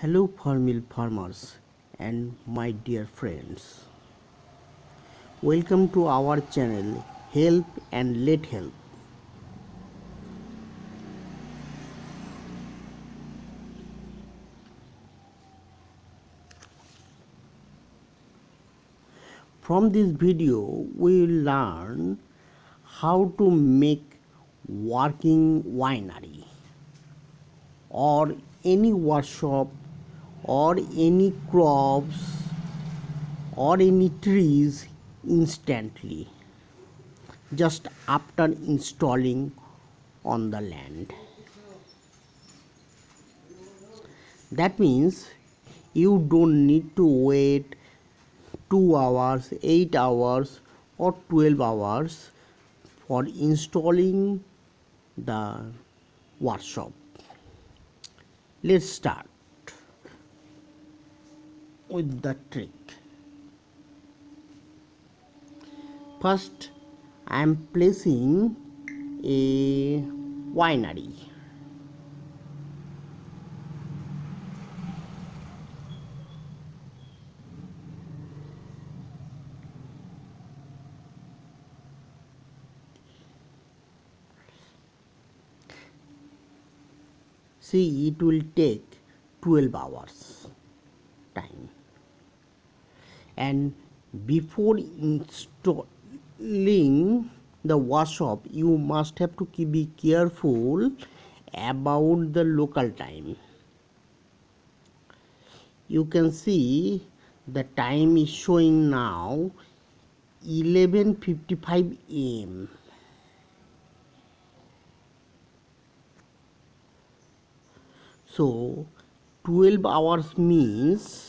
Hello FarmVille farmers and my dear friends. Welcome to our channel Help and Let Help. From this video we will learn how to make working winery or any workshop or any crops or any trees instantly just after installing on the land. That means you don't need to wait 2 hours 8 hours or 12 hours for installing the workshop. Let's start with the trick. First i am placing a winery. See it will take 12 hours time and before installing the workshop you must have to be careful about the local time. You can see the time is showing now 11:55 am so 12 hours means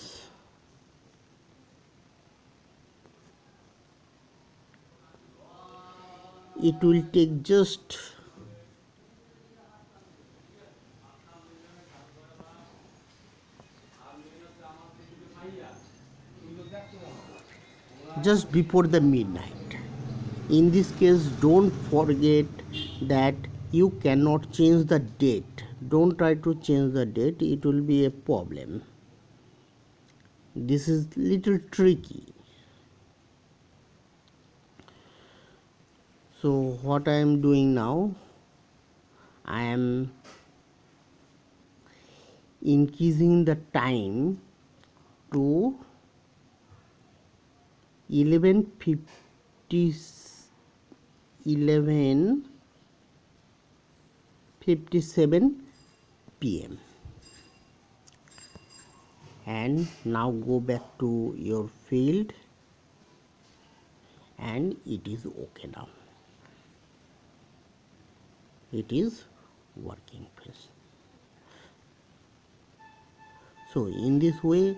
it will take just just before the midnight. In this case don't forget that you cannot change the date. Don't try to change the date. It will be a problem. This is little tricky so what I am doing now I am increasing the time to 1150 11 57 pm and now go back to your field and it is okay now it is working first so in this way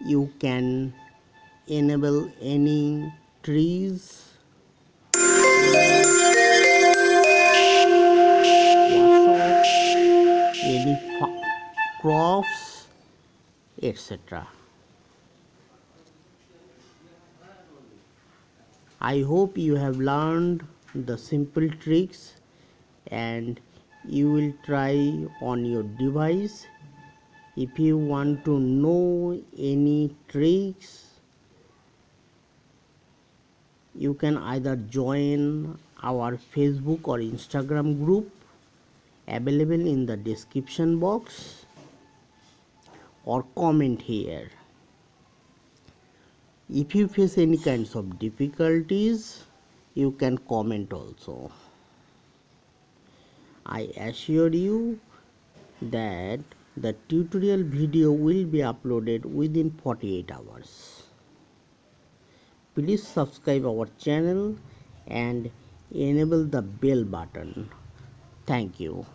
you can enable any trees. Any crops etc I hope you have learned the simple tricks and you will try on your device. If you want to know any tricks you can either join our Facebook or Instagram group available in the description box or comment here. If you face any kinds of difficulties you can comment also I assure you that the tutorial video will be uploaded within 48 hours. Please subscribe our channel and enable the bell button. Thank you